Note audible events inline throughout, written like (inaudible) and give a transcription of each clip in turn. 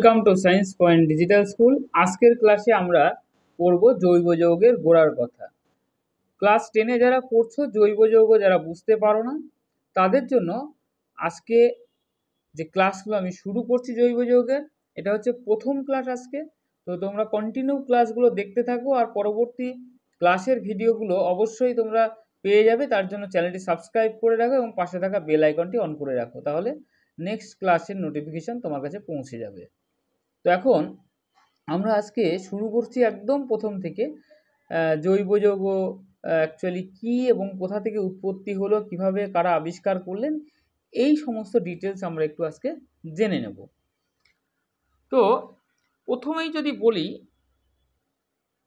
Welcome to science point digital school আজকের ক্লাসে আমরা পড়ব জৈব যৌগের গোড়ার কথা। ক্লাস টেনে যারা পড়ছো, জৈব যৌগ যারা বুঝতে পারো না, তাদের জন্য আজকে যে ক্লাসগুলো আমি শুরু করছি জৈব যৌগের, এটা হচ্ছে প্রথম ক্লাস আজকে। তো তোমরা কন্টিনিউ ক্লাসগুলো দেখতে থাকো আর পরবর্তী ক্লাসের ভিডিওগুলো অবশ্যই তোমরা পেয়ে যাবে। তার জন্য চ্যানেলটি সাবস্ক্রাইব করে রাখো এবং পাশে থাকা বেল আইকনটি অন করে রাখো। তাহলে নেক্সট ক্লাসের নোটিফিকেশান তোমার কাছে পৌঁছে যাবে। তো এখন আমরা আজকে শুরু করছি একদম প্রথম থেকে জৈব যৌগ অ্যাকচুয়ালি কী এবং কোথা থেকে উৎপত্তি হলো, কীভাবে কারা আবিষ্কার করলেন, এই সমস্ত ডিটেলস আমরা একটু আজকে জেনে নেব। তো প্রথমেই যদি বলি,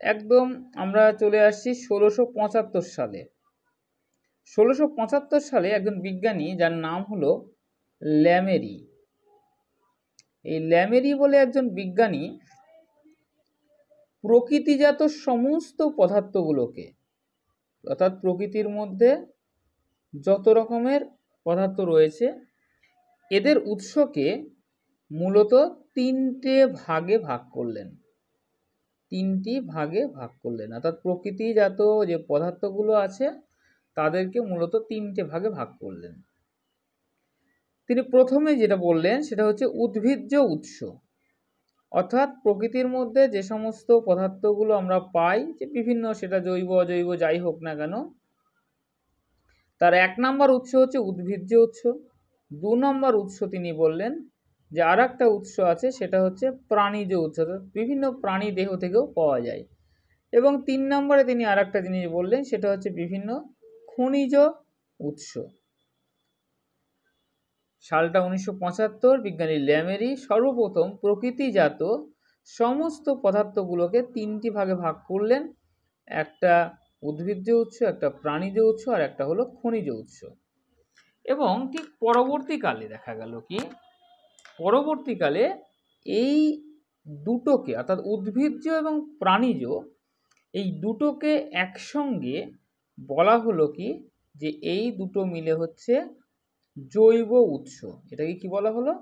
একদম আমরা চলে আসছি ষোলোশো পঁচাত্তর সালে। ষোলোশো পঁচাত্তর সালে একজন বিজ্ঞানী যার নাম হলো ল্যামেরি। এই ল্যামেরি বলে একজন বিজ্ঞানী, প্রকৃতিজাত সমস্ত পদার্থগুলোকে, অর্থাৎ প্রকৃতির মধ্যে যত রকমের পদার্থ রয়েছে, এদের উৎসকে মূলত তিনটে ভাগে ভাগ করলেন। তিনটি ভাগে ভাগ করলেন। অর্থাৎ প্রকৃতিজাত যে পদার্থগুলো আছে, তাদেরকে মূলত তিনটে ভাগে ভাগ করলেন। তিনি প্রথমে যেটা বললেন সেটা হচ্ছে উদ্ভিজ্জ উৎস। অর্থাৎ প্রকৃতির মধ্যে যে সমস্ত পদার্থগুলো আমরা পাই, যে বিভিন্ন সেটা জৈব, অজৈব, যাই হোক না কেন, তার এক নম্বর উৎস হচ্ছে উদ্ভিজ্জ উৎস। দু নম্বর উৎস তিনি বললেন যে আর একটা উৎস আছে, সেটা হচ্ছে প্রাণীজ উৎস বিভিন্ন প্রাণী দেহ থেকেও পাওয়া যায়। এবং তিন নম্বরে তিনি আর একটা জিনিস বললেন, সেটা হচ্ছে বিভিন্ন খনিজ উৎস। সালটা উনিশশো পঁচাত্তর, বিজ্ঞানী ল্যামেরি সর্বপ্রথম প্রকৃতিজাত সমস্ত পদার্থগুলোকে তিনটি ভাগে ভাগ করলেন। একটা উদ্ভিজ্জ উৎস, একটা প্রাণীজ উৎস, আর একটা হলো খনিজ উৎস। এবং ঠিক পরবর্তীকালে দেখা গেল কি? পরবর্তীকালে এই দুটোকে, অর্থাৎ উদ্ভিজ্জ এবং প্রাণীজ, এই দুটোকে একসঙ্গে বলা হলো কি? যে এই দুটো মিলে হচ্ছে জৈব উৎস। এটাকে কি বলা হলো?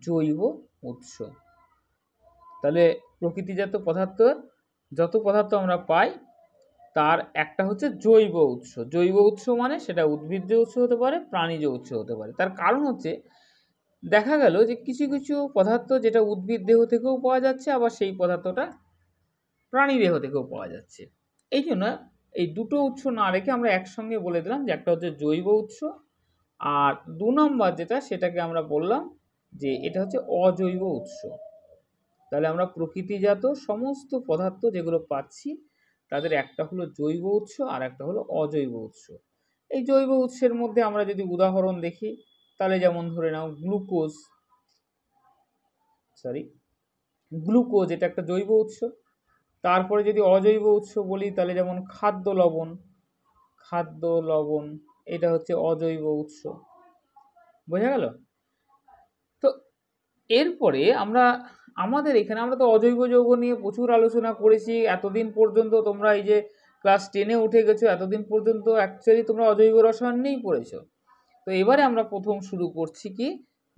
জৈব উৎস। তাহলে প্রকৃতিজাত পদার্থ, যত পদার্থ আমরা পাই, তার একটা হচ্ছে জৈব উৎস। জৈব উৎস মানে সেটা উদ্ভিজ্জ উৎস হতে পারে, প্রাণীজ উৎস হতে পারে। তার কারণ হচ্ছে, দেখা গেল যে কিছু কিছু পদার্থ যেটা উদ্ভিদ দেহ থেকেও পাওয়া যাচ্ছে, আবার সেই পদার্থটা প্রাণী দেহ থেকেও পাওয়া যাচ্ছে। এই জন্য এই দুটো উৎস না রেখে আমরা একসঙ্গে বলে দিলাম যে একটা হচ্ছে জৈব উৎস আর দু নম্বর যেটা সেটাকে আমরা বললাম যে এটা হচ্ছে অজৈব উৎস। তাহলে আমরা প্রকৃতিজাত সমস্ত পদার্থ যেগুলো পাচ্ছি, তাদের একটা হলো জৈব উৎস আর একটা হলো অজৈব উৎস। এই জৈব উৎসের মধ্যে আমরা যদি উদাহরণ দেখি, তাহলে যেমন ধরে নাও গ্লুকোজ সরি গ্লুকোজ এটা একটা জৈব উৎস। তারপরে যদি অজৈব উৎস বলি, তাহলে যেমন খাদ্য লবণ খাদ্য লবণ, এটা হচ্ছে অজৈব উৎস। বোঝা গেল? তো এরপরে আমরা, আমাদের এখানে আমরা তো অজৈব যৌগ নিয়ে প্রচুর আলোচনা করেছি। এতদিন পর্যন্ত তোমরা এই যে ক্লাস টেনে উঠে গেছো, এতদিন পর্যন্ত অ্যাকচুয়ালি তোমরা অজৈব রসায়ন নিয়েই পড়েছো। তো এবারে আমরা প্রথম শুরু করছি কি?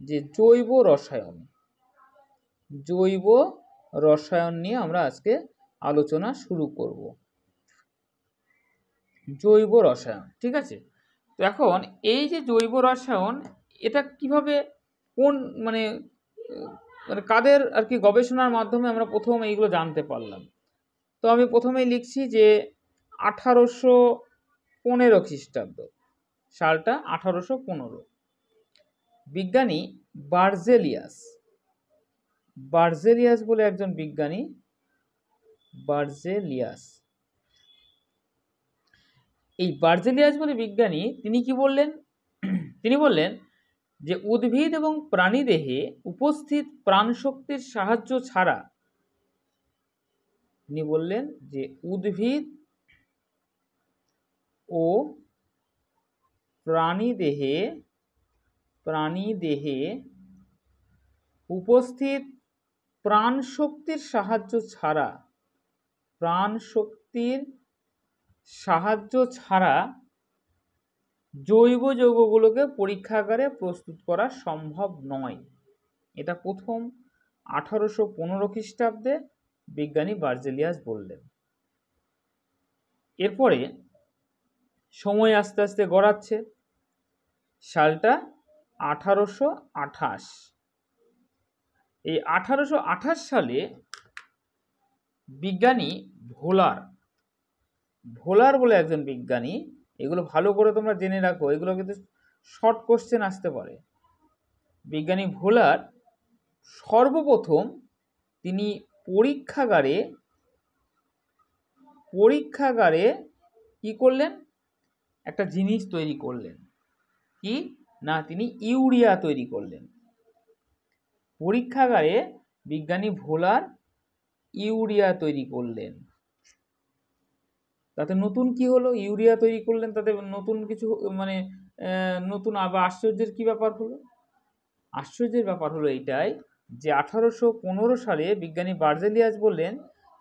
যে জৈব রসায়ন। জৈব রসায়ন নিয়ে আমরা আজকে আলোচনা শুরু করব। জৈব রসায়ন, ঠিক আছে? তো এখন এই যে জৈব রসায়ন, এটা কীভাবে, কোন মানে মানে কাদের আর কি গবেষণার মাধ্যমে আমরা প্রথম এইগুলো জানতে পারলাম? তো আমি প্রথমেই লিখছি যে আঠারোশো পনেরো খ্রিস্টাব্দ, সালটা আঠারোশো পনেরো। বিজ্ঞানী বার্জেলিয়াস বার্জেলিয়াস বলে একজন বিজ্ঞানী বার্জেলিয়াস। এই বার্জেলিয়াস বলে বিজ্ঞানী তিনি কি বললেন? তিনি বললেন যে উদ্ভিদ এবং প্রাণীদেহে উপস্থিত প্রাণশক্তির সাহায্য ছাড়া তিনি বললেন যে উদ্ভিদ ও প্রাণীদেহে প্রাণীদেহে উপস্থিত প্রাণশক্তির সাহায্য ছাড়া প্রাণশক্তির সাহায্য ছাড়া জৈব যৌগগুলোকে পরীক্ষাগারে প্রস্তুত করা সম্ভব নয়। এটা প্রথম আঠারোশো পনেরো খ্রিস্টাব্দে বিজ্ঞানী বার্জেলিয়াস বললেন। এরপরে সময় আস্তে আস্তে গড়াচ্ছে। সালটা আঠারোশো আঠাশ। এই আঠারোশো আঠাশ সালে বিজ্ঞানী ভোলার। ভোলার বলে একজন বিজ্ঞানী, এগুলো ভালো করে তোমরা জেনে রাখো, এগুলো কিন্তু শর্ট কোশ্চেন আসতে পারে। বিজ্ঞানী ভোলার, সর্বপ্রথম তিনি পরীক্ষাগারে পরীক্ষাগারে কি করলেন? একটা জিনিস তৈরি করলেন। কি? না, তিনি ইউরিয়া তৈরি করলেন। পরীক্ষাগারে বিজ্ঞানী ভোলার ইউরিয়া তৈরি করলেন। তাতে নতুন কি হলো? ইউরিয়া তৈরি করলেন, তাতে নতুন কিছু মানে নতুন আবার আশ্চর্যের কি ব্যাপার হলো? আশ্চর্যের ব্যাপার হলো এইটাই যে আঠারোশো পনেরো সালে বিজ্ঞানী বার্জেলিয়াস বললেন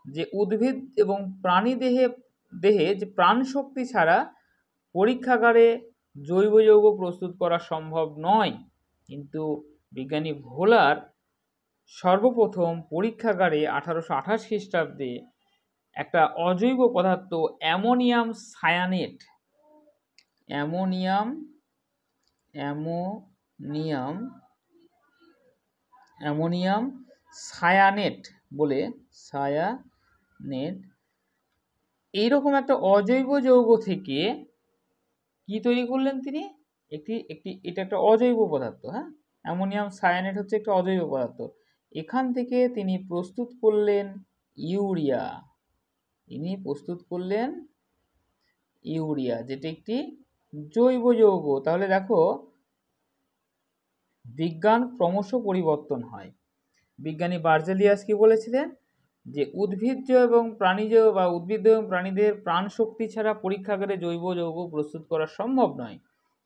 যে উদ্ভিদ এবং প্রাণী দেহে দেহে যে প্রাণ শক্তি ছাড়া পরীক্ষাগারে জৈব যৌগ প্রস্তুত করা সম্ভব নয়। কিন্তু বিজ্ঞানী ভোলার সর্বপ্রথম পরীক্ষাগারে আঠারোশো আঠাশ খ্রিস্টাব্দে একটা অজৈব পদার্থ ammonium cyanate, ammonium ammonium ammonium cyanate বলে, সায়ানেট। এইরকম একটা অজৈব যৌগ থেকে কি তৈরি করলেন তিনি? একটি একটি, এটা একটা অজৈব পদার্থ হ্যাঁ? অ্যামোনিয়াম সায়ানেট হচ্ছে একটা অজৈব পদার্থ। এখান থেকে তিনি প্রস্তুত করলেন ইউরিয়া। ইনি প্রস্তুত করলেন ইউরিয়া, যেটি একটি জৈব যৌগ। তাহলে দেখো, বিজ্ঞান ক্রমশ পরিবর্তন হয়। বিজ্ঞানী বার্জেলিয়াস কি বলেছিলেন? যে উদ্ভিজ্জ এবং প্রাণীজ বা উদ্ভিদ এবং প্রাণীদের প্রাণ শক্তি ছাড়া পরীক্ষাগারে জৈব যৌগ প্রস্তুত করা সম্ভব নয়।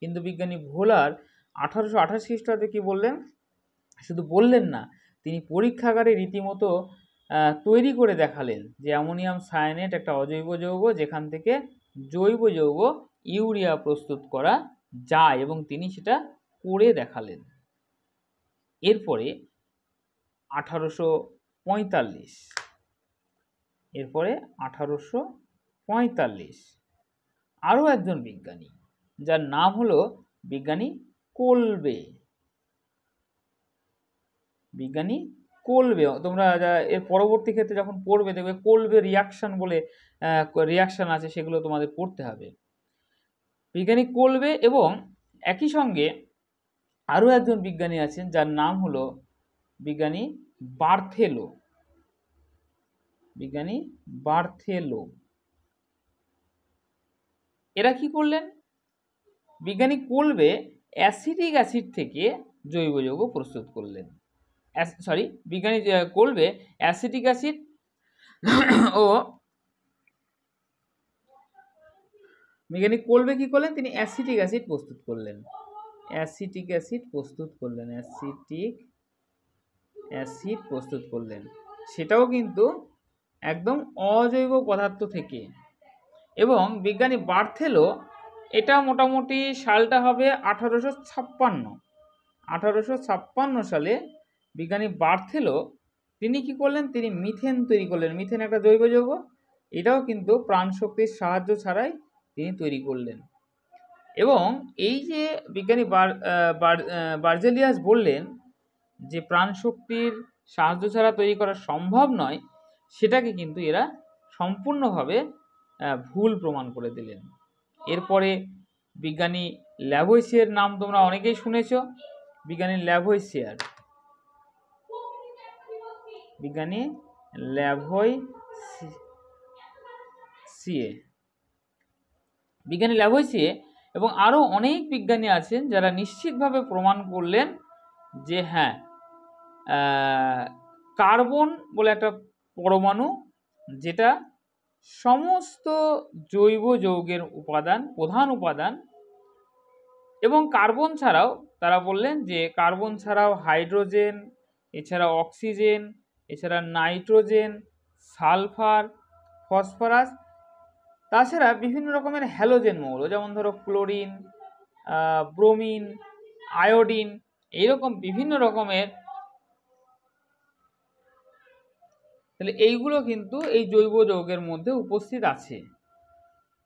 কিন্তু বিজ্ঞানী ভোলার আঠারোশো আঠাশ খ্রিস্টাব্দে কি বললেন? শুধু বললেন না তিনি পরীক্ষাগারে রীতিমতো তৈরি করে দেখালেন যে অ্যামোনিয়াম সায়ানেট একটা অজৈব যৌগ যেখান থেকে জৈব যৌগ ইউরিয়া প্রস্তুত করা যায় এবং তিনি সেটা করে দেখালেন। এরপরে আঠারোশো পঁয়তাল্লিশ। এরপরে আঠারোশো পঁয়তাল্লিশ। আরও একজন বিজ্ঞানী যার নাম হলো বিজ্ঞানী কোলবে। বিজ্ঞানী কোলবে তোমরা এর পরবর্তী ক্ষেত্রে যখন পড়বে, দেখবে কোলবে রিয়াকশান বলে রিয়াকশান আছে, সেগুলো তোমাদের পড়তে হবে। বিজ্ঞানী কোলবে এবং একই সঙ্গে আরও একজন বিজ্ঞানী আছেন, যার নাম হলো বিজ্ঞানী বার্থেলো। বিজ্ঞানী বার্থেলো। এরা কি করলেন? বিজ্ঞানী কোলবে অ্যাসিডিক অ্যাসিড থেকে জৈব যৌগ প্রস্তুত করলেন। সরি বিজ্ঞানী কোলবে অ্যাসিটিক অ্যাসিড (coughs) ও বিজ্ঞানী কোলবে কি করলেন? তিনি অ্যাসিটিক অ্যাসিড প্রস্তুত করলেন। অ্যাসিটিক অ্যাসিড প্রস্তুত করলেন। অ্যাসিটিক অ্যাসিড প্রস্তুত করলেন। সেটাও কিন্তু একদম অজৈব পদার্থ থেকে। এবং বিজ্ঞানী বার্থেলো, এটা মোটামুটি সালটা হবে আঠারোশো ছাপ্পান্ন। আঠারোশো ছাপ্পান্ন সালে বিজ্ঞানী বার্থেলো, তিনি কি করলেন? তিনি মিথেন তৈরি করলেন। মিথেন একটা জৈব যৌগ। এটাও কিন্তু প্রাণশক্তির সাহায্য ছাড়াই তিনি তৈরি করলেন। এবং এই যে বিজ্ঞানী বার্জেলিয়াস বললেন যে প্রাণশক্তির সাহায্য ছাড়া তৈরি করা সম্ভব নয়, সেটাকে কিন্তু এরা সম্পূর্ণভাবে ভুল প্রমাণ করে দিলেন। এরপরে বিজ্ঞানী ল্যাভোইসিয়ার নাম তোমরা অনেকেই শুনেছ। বিজ্ঞানী ল্যাভোইসিয়ার। বিজ্ঞানী ল্যাভই সিএ। বিজ্ঞানী ল্যাভই সিএ এবং আরও অনেক বিজ্ঞানী আছেন যারা নিশ্চিতভাবে প্রমাণ করলেন যে হ্যাঁ কার্বন বলে একটা পরমাণু যেটা সমস্ত জৈব যৌগের উপাদান, প্রধান উপাদান এবং কার্বন ছাড়াও তারা বললেন যে কার্বন ছাড়াও হাইড্রোজেন, এছাড়া অক্সিজেন এছাড়া নাইট্রোজেন, সালফার, ফসফরাস, তাছাড়া বিভিন্ন রকমের হ্যালোজেন মৌল, যেমন ধরো ক্লোরিন ব্রোমিন, আয়োডিন, এইরকম বিভিন্ন রকমের তাহলে এইগুলো কিন্তু এই জৈব যৌগের মধ্যে উপস্থিত আছে।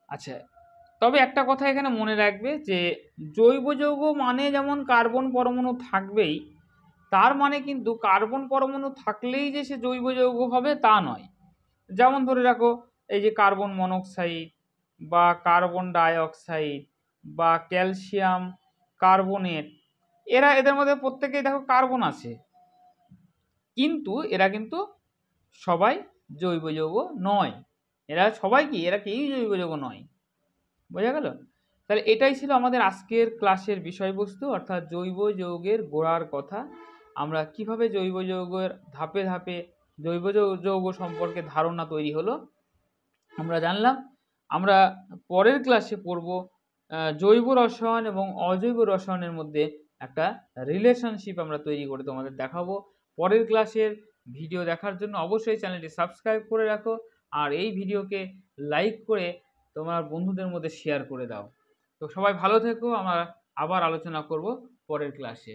আচ্ছা তবে একটা কথা এখানে মনে রাখবে যে জৈব যৌগ মানে যেমন কার্বন পরমাণু থাকবেই তার মানে কিন্তু কার্বন পরমাণু থাকলেই যে সে জৈব যৌগ হবে তা নয়। যেমন ধরে রাখো, এই যে কার্বন মনোক্সাইড বা কার্বন ডাইঅক্সাইড বা ক্যালসিয়াম কার্বনেট, এরা এদের মধ্যে প্রত্যেকেই দেখো কার্বন আছে। কিন্তু এরা কিন্তু সবাই জৈব যৌগ নয়। এরা সবাই কি? এরা কেউই জৈব যৌগ নয়। বোঝা গেল? তাহলে এটাই ছিল আমাদের আজকের ক্লাসের বিষয়বস্তু, অর্থাৎ জৈব যৌগের গোড়ার কথা। আমরা কীভাবে জৈব যৌগের ধাপে ধাপে জৈব যৌগ সম্পর্কে ধারণা তৈরি হলো? আমরা জানলাম, আমরা পরের ক্লাসে পড়ব জৈব রসায়ন এবং অজৈব রসায়নের মধ্যে একটা রিলেশনশিপ আমরা তৈরি করে তোমাদের দেখাবো। পরের ক্লাসের ভিডিও দেখার জন্য অবশ্যই চ্যানেলটি সাবস্ক্রাইব করে রাখো আর এই ভিডিওকে লাইক করে তোমার বন্ধুদের মধ্যে শেয়ার করে দাও। তো সবাই ভালো থেকো, আমরা আবার আলোচনা করব পরের ক্লাসে